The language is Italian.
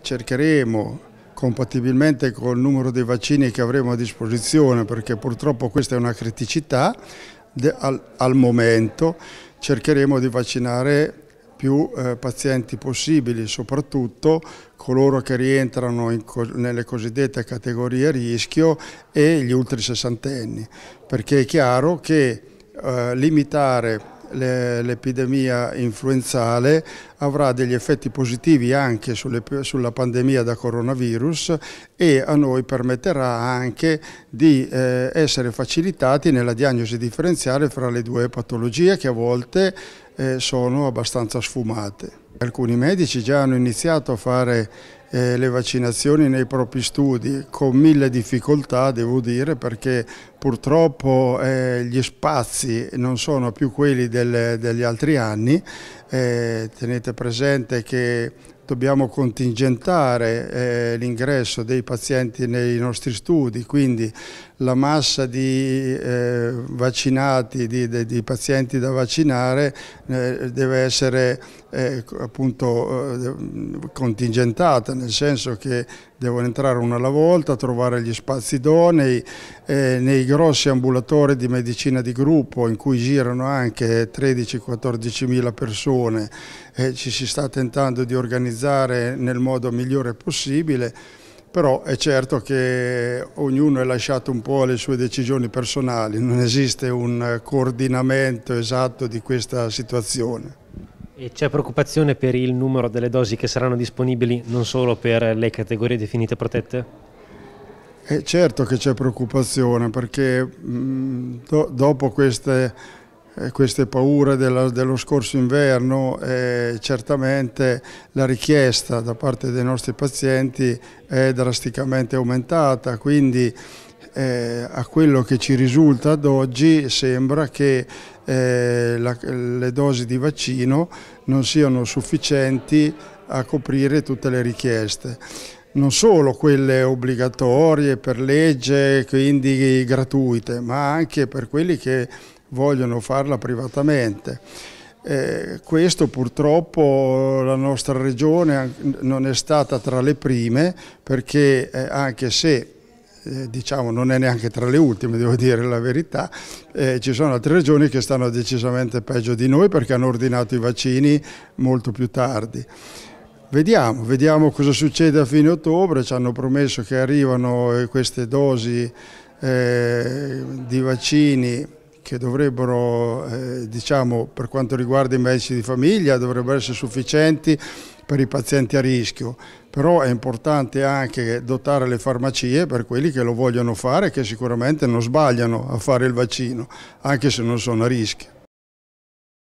Cercheremo compatibilmente col numero dei vaccini che avremo a disposizione perché purtroppo questa è una criticità al, al momento. Cercheremo di vaccinare più eh, pazienti possibili, soprattutto coloro che rientrano co nelle cosiddette categorie a rischio e gli ultra sessantenni, perché è chiaro che eh, limitare l'epidemia influenzale avrà degli effetti positivi anche sulle, sulla pandemia da coronavirus e a noi permetterà anche di eh, essere facilitati nella diagnosi differenziale fra le due patologie che a volte eh, sono abbastanza sfumate. Alcuni medici già hanno iniziato a fare eh, le vaccinazioni nei propri studi con mille difficoltà, devo dire, perché purtroppo eh, gli spazi non sono più quelli del, degli altri anni. Eh, tenete presente che dobbiamo contingentare eh, l'ingresso dei pazienti nei nostri studi, quindi la massa di eh, vaccinati, di, di, di, pazienti da vaccinare eh, deve essere eh, appunto eh, contingentata, nel senso che devono entrare una alla volta, trovare gli spazi idonei, eh, nei grossi ambulatori di medicina di gruppo in cui girano anche 13-14 mila persone, ci si sta tentando di organizzare nel modo migliore possibile però è certo che ognuno è lasciato un po' alle sue decisioni personali, non esiste un coordinamento esatto di questa situazione. E c'è preoccupazione per il numero delle dosi che saranno disponibili non solo per le categorie definite protette? Eh, certo che c'è preoccupazione perché mh, do, dopo queste eh, queste paure della, dello scorso inverno eh, certamente la richiesta da parte dei nostri pazienti è drasticamente aumentata, quindi eh, a quello che ci risulta ad oggi sembra che eh, la, le dosi di vaccino non siano sufficienti a coprire tutte le richieste non solo quelle obbligatorie per legge, quindi gratuite, ma anche per quelli che vogliono farla privatamente. Eh, questo purtroppo la nostra regione non è stata tra le prime perché eh, anche se eh, diciamo non è neanche tra le ultime, devo dire la verità, eh, ci sono altre regioni che stanno decisamente peggio di noi perché hanno ordinato i vaccini molto più tardi. Vediamo, vediamo cosa succede a fine ottobre, ci hanno promesso che arrivano eh, queste dosi eh, di vaccini che dovrebbero, eh, diciamo, per quanto riguarda i medici di famiglia, dovrebbero essere sufficienti per i pazienti a rischio, però è importante anche dotare le farmacie per quelli che lo vogliono fare e che sicuramente non sbagliano a fare il vaccino, anche se non sono a rischio.